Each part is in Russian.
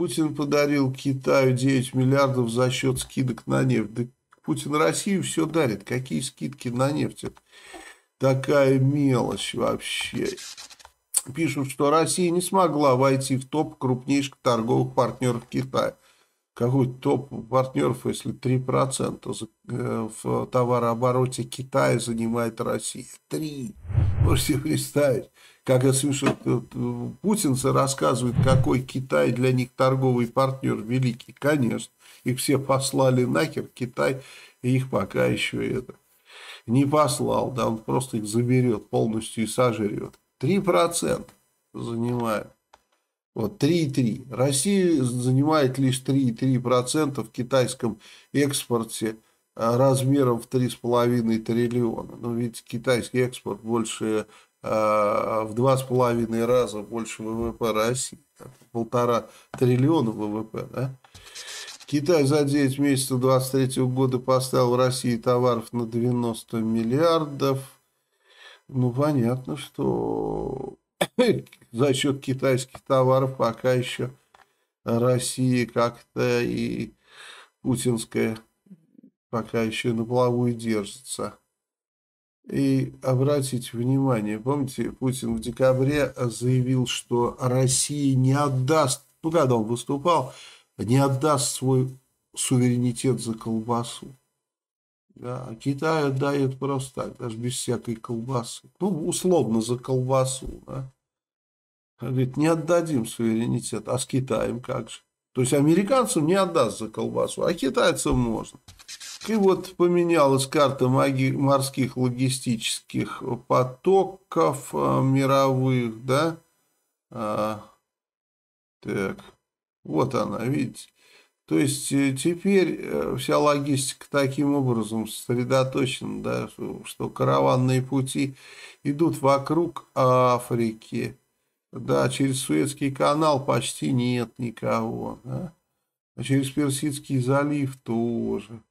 Путин подарил Китаю 9 миллиардов за счет скидок на нефть. Да Путин Россию все дарит. Какие скидки на нефть? Такая мелочь вообще. Пишут, что Россия не смогла войти в топ крупнейших торговых партнеров Китая. Какой топ партнеров, если 3% э, в товарообороте Китая занимает Россия? 3. Можете представить, это смешно. Путинцы рассказывают, какой Китай для них торговый партнер великий. Конечно, их все послали нахер, Китай их пока еще это не послал, да, он просто их заберет полностью и сожрет. 3% занимает. Вот 3,3. Россия занимает лишь 3,3% в китайском экспорте а, размером в 3,5 триллиона. Но ведь китайский экспорт больше а, в 2,5 раза больше ВВП России. Полтора триллиона ВВП, да? Китай за 9 месяцев 2023 года поставил в России товаров на 90 миллиардов. Ну, понятно, что за счет китайских товаров пока еще Россия как-то и путинская пока еще на плаву и держится. И обратите внимание, помните, Путин в декабре заявил, что Россия не отдаст, ну, когда он выступал, не отдаст свой суверенитет за колбасу. Да, а Китай отдает просто так, даже без всякой колбасы. Ну, условно, за колбасу. Да. Говорит, не отдадим суверенитет, а с Китаем как же? То есть американцам не отдаст за колбасу, а китайцам можно. И вот поменялась карта морских логистических потоков э, мировых, да. А, так, вот она, видите. То есть э, теперь э, вся логистика таким образом сосредоточена, да, что караванные пути идут вокруг Африки. Да, через Суэцкий канал почти нет никого. Да? А через Персидский залив тоже.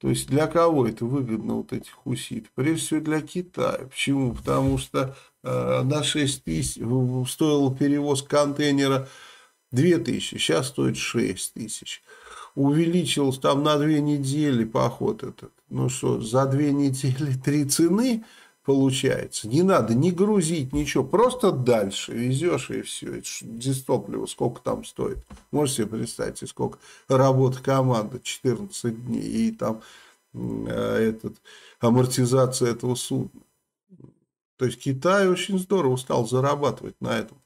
То есть для кого это выгодно, вот этих хусит? Прежде всего для Китая. Почему? Потому что э, на 6 тысяч стоил перевоз контейнера 2000, сейчас стоит 6 тысяч. Увеличилось там на две недели поход этот. Ну что, за две недели три цены получается. Не надо не грузить ничего, просто дальше везешь и все. Это дистопливо сколько там стоит. Можете себе представить, сколько работы команды, 14 дней и там э, этот, амортизация этого судна. То есть Китай очень здорово стал зарабатывать на этом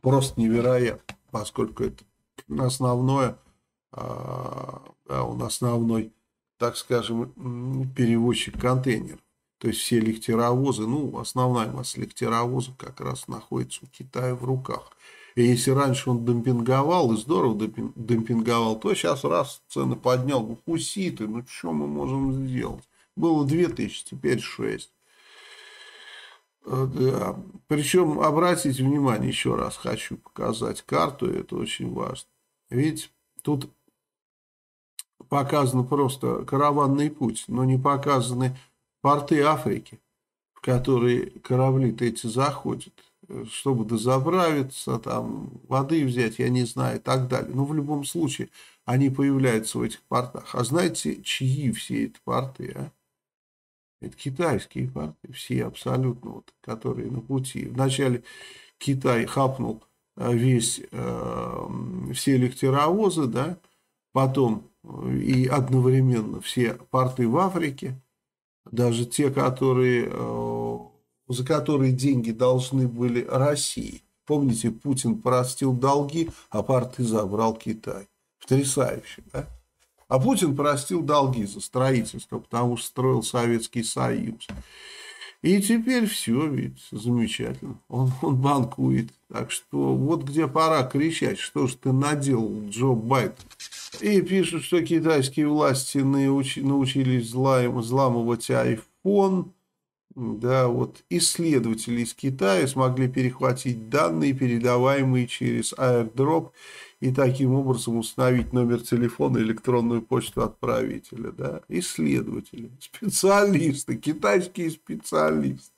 просто невероятно, поскольку это основное, а, да, он основной, так скажем, перевозчик контейнеров. То есть все легтеровозы, ну, основная масса легтеровозов как раз находится у Китая в руках. И если раньше он демпинговал, и здорово демпинговал, то сейчас раз цены поднял, ну, хуситы, ну, что мы можем сделать? Было 2000, теперь 6. Э, да. Причем обратите внимание, еще раз хочу показать карту, это очень важно. Видите, тут показан просто караванный путь, но не показаны порты Африки, в которые корабли-то эти заходят, чтобы дозаправиться, там, воды взять, я не знаю, и так далее. Но в любом случае они появляются в этих портах. А знаете, чьи все эти порты, а? Это китайские партии, все абсолютно, вот, которые на пути. Вначале Китай хапнул э, весь, э, все электровозы, да, потом э, и одновременно все порты в Африке, даже те, которые, э, за которые деньги должны были России. Помните, Путин простил долги, а порты забрал Китай. Потрясающе, да? А Путин простил долги за строительство, потому что строил Советский Союз. И теперь все, ведь замечательно. Он, он банкует. Так что вот где пора кричать, что же ты наделал, Джо Байден. И пишут, что китайские власти научи, научились взламывать iPhone. Да, вот исследователи из Китая смогли перехватить данные, передаваемые через airdrop и таким образом установить номер телефона электронную почту отправителя. Да? Исследователи, специалисты, китайские специалисты.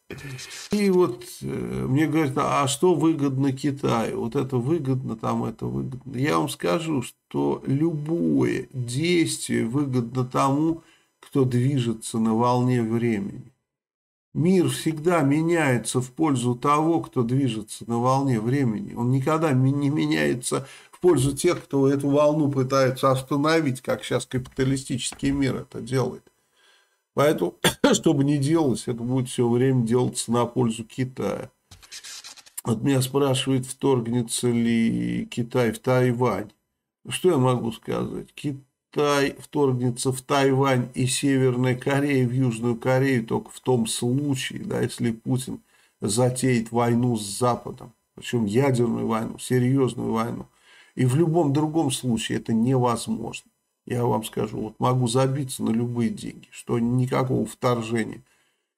И вот э, мне говорят, а что выгодно Китаю? Вот это выгодно, там это выгодно. Я вам скажу, что любое действие выгодно тому, кто движется на волне времени. Мир всегда меняется в пользу того, кто движется на волне времени. Он никогда не меняется в пользу тех, кто эту волну пытается остановить, как сейчас капиталистический мир это делает. Поэтому, что бы ни делалось, это будет все время делаться на пользу Китая. Вот меня спрашивают, вторгнется ли Китай в Тайвань. Что я могу сказать? Китай вторгнется в Тайвань и Северная Корея в Южную Корею только в том случае, да, если Путин затеет войну с Западом. Причем ядерную войну, серьезную войну. И в любом другом случае это невозможно я вам скажу, вот могу забиться на любые деньги, что никакого вторжения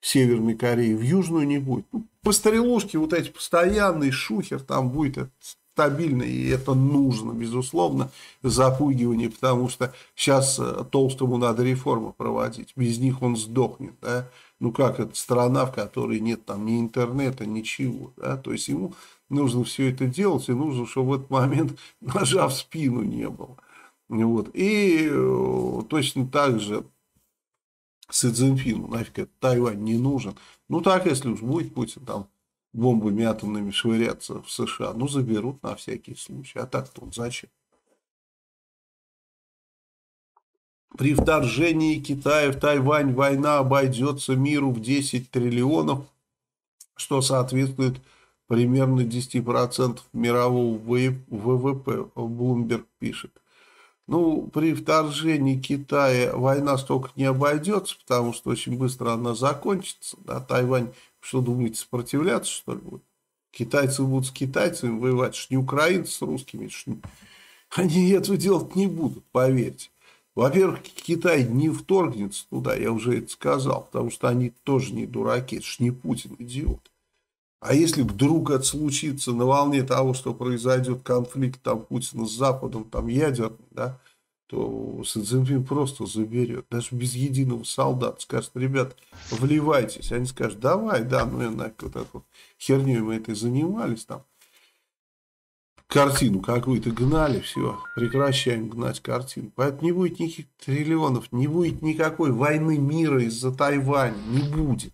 Северной Кореи в Южную не будет. Ну, по стрелушке вот эти постоянные шухер там будет стабильно, и это нужно, безусловно, запугивание, потому что сейчас э, Толстому надо реформы проводить, без них он сдохнет, да, ну как это страна, в которой нет там ни интернета, ничего, да, то есть ему нужно все это делать, и нужно, чтобы в этот момент ножа в спину не было. Вот. И э, точно так же Си Цзиньпину, нафиг этот Тайвань не нужен. Ну так, если уж будет Путин там бомбами атомными швыряться в США, ну заберут на всякий случай. А так-то он зачем? При вторжении Китая в Тайвань война обойдется миру в 10 триллионов, что соответствует примерно 10% мирового ВВП, Блумберг пишет. Ну, при вторжении Китая война столько не обойдется, потому что очень быстро она закончится. Да? Тайвань, что думаете, сопротивляться, что ли, будет? Китайцы будут с китайцами воевать, что не украинцы с русскими, не... Они этого делать не будут, поверьте. Во-первых, Китай не вторгнется туда, я уже это сказал, потому что они тоже не дураки, это же не Путин, идиот. А если вдруг это случится на волне того, что произойдет конфликт там Путина с Западом, там ядерный, да, то Си просто заберет, даже без единого солдата, скажет, ребят, вливайтесь. Они скажут, давай, да, ну, наверное, вот эту херней мы этой занимались, там, картину какую-то гнали, все, прекращаем гнать картину. Поэтому не будет никаких триллионов, не будет никакой войны мира из-за Тайваня, не будет.